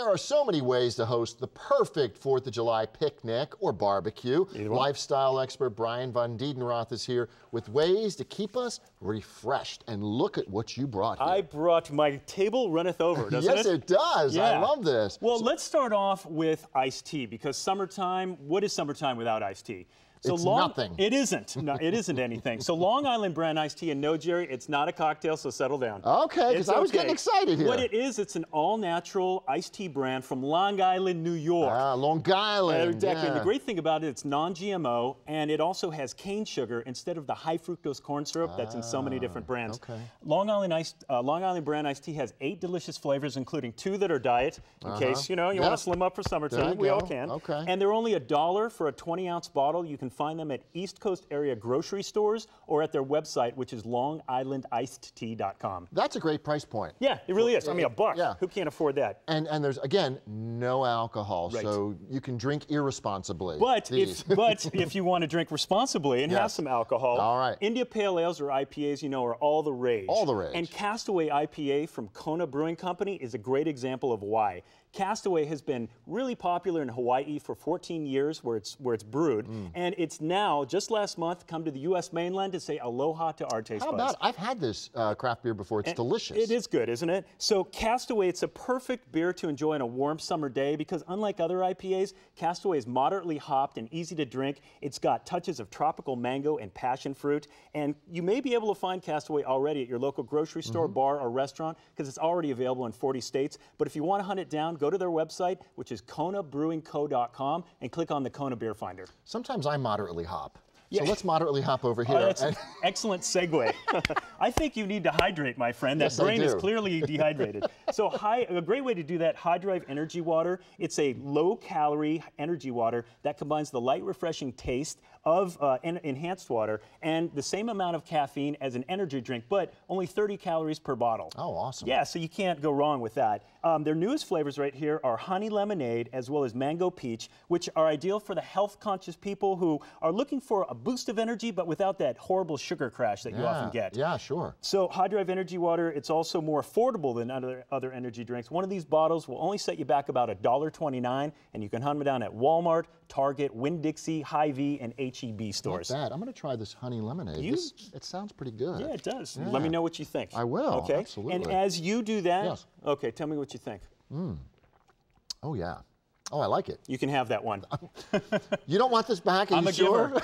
There are so many ways to host the perfect 4th of July picnic or barbecue. Lifestyle expert Brian Van Diedenroth is here with ways to keep us refreshed. And look at what you brought here. I brought my table runneth over, doesn't yes, it? it does. I love this. Well, So- let's start off with iced tea because summertime, what is summertime without iced tea? So It's long, nothing. It isn't. No, it isn't anything. So Long Island brand iced tea, and no, Jerry, it's not a cocktail, so settle down. Okay, 'cause It's I was getting excited here. What it is, it's an all-natural iced tea brand from Long Island, New York. ah, Long Island. Exactly. And yeah. the great thing about it, it's non-GMO, and it also has cane sugar instead of the high fructose corn syrup that's in so many different brands. Ah, okay. Long Island iced, uh, Long Island brand iced tea has eight delicious flavors, including two that are diet, in case you know you want to slim up for summertime. We all can. Okay. And they're only a dollar for a 20-ounce bottle. You can find them at East Coast area grocery stores or at their website, which is LongIslandIcedTea.com. That's a great price point. Yeah, it really is. I mean, a buck. Yeah. Who can't afford that? And and there's again no alcohol, Right. so you can drink irresponsibly. But if, but if you want to drink responsibly and have some alcohol, All right. India Pale Ales or IPAs, you know, are all the rage. All the rage. And Castaway IPA from Kona Brewing Company is a great example of why. Castaway has been really popular in Hawaii for 14 years, where it's where it's brewed, Mm. and it's now just last month come to the U.S. mainland to say aloha to our taste How buds. about I've had this uh, craft beer before. It's delicious. It is good, isn't it? So Castaway, it's a perfect beer to enjoy on a warm summer day because unlike other IPAs, Castaway is moderately hopped and easy to drink. It's got touches of tropical mango and passion fruit. And you may be able to find Castaway already at your local grocery store, Mm-hmm. bar, or restaurant because it's already available in 40 states. But if you want to hunt it down, go to their website, which is konabrewingco.com, and click on the Kona Beer Finder. Sometimes I moderately hop. Yeah. So let's moderately hop over here. And- an excellent segue. I think you need to hydrate, my friend. That Yes, brain is clearly dehydrated. so high, a great way to do that, HYDRIVE Energy Water. It's a low-calorie energy water that combines the light, refreshing taste of uh, en- enhanced water and the same amount of caffeine as an energy drink, but only 30 calories per bottle. Oh, awesome. Yeah, so you can't go wrong with that. Um, their newest flavors right here are honey lemonade as well as mango peach, which are ideal for the health-conscious people who are looking for a boost of energy, but without that horrible sugar crash that you often get. yeah, sure. So HYDRIVE Energy Water, it's also more affordable than other, other energy drinks. One of these bottles will only set you back about $1.29, and you can hunt them down at Walmart, Target, Winn-Dixie, Hy-Vee, and HEB stores. Not bad. I'm going to try this honey lemonade. You- This- it sounds pretty good. Yeah, it does. Yeah. Let me know what you think. I will, Okay. absolutely. And as you do that, Yes. okay, tell me what you think. Hmm. Oh yeah. Oh, I like it. You can have that one. You don't want this back? Are I'm you a sure?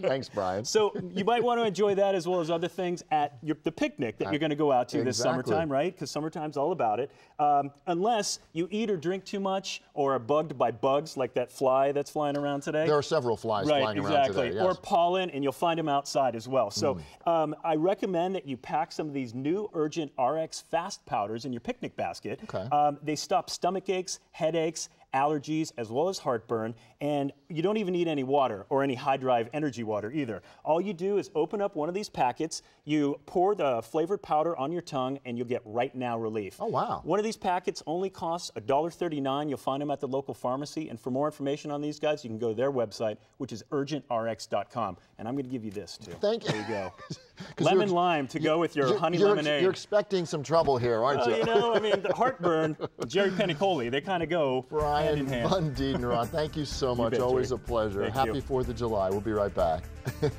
Thanks, Brian. So you might want to enjoy that as well as other things at your, the picnic that you're going to go out to this summertime, right? Because summertime's all about it. Um, unless you eat or drink too much or are bugged by bugs like that fly that's flying around today. there are several flies Right, flying around exactly. today. Or pollen, and you'll find them outside as well. So Hmm. um, I recommend that you pack some of these new Urgent RX fast powders in your picnic basket. Okay. Um, they stop stomach aches, headaches, allergies, as well as heartburn, and you don't even need any water or any HYDRIVE energy water either. All you do is open up one of these packets, you pour the flavored powder on your tongue, and you'll get right now relief. Oh, wow. One of these packets only costs $1.39. You'll find them at the local pharmacy. And for more information on these guys, you can go to their website, which is urgentrx.com. And I'm going to give you this too. Thank you. There you go. Lemon lime to go with your You're- honey you're, lemonade. You're expecting some trouble here, aren't you? you know, I mean, the heartburn, Jerry Penacoli, they kind of go hand Brian in hand. Diedenroth, thank you so much. bet, Always Jerry. a pleasure. Thank Happy you. 4th of July. We'll be right back.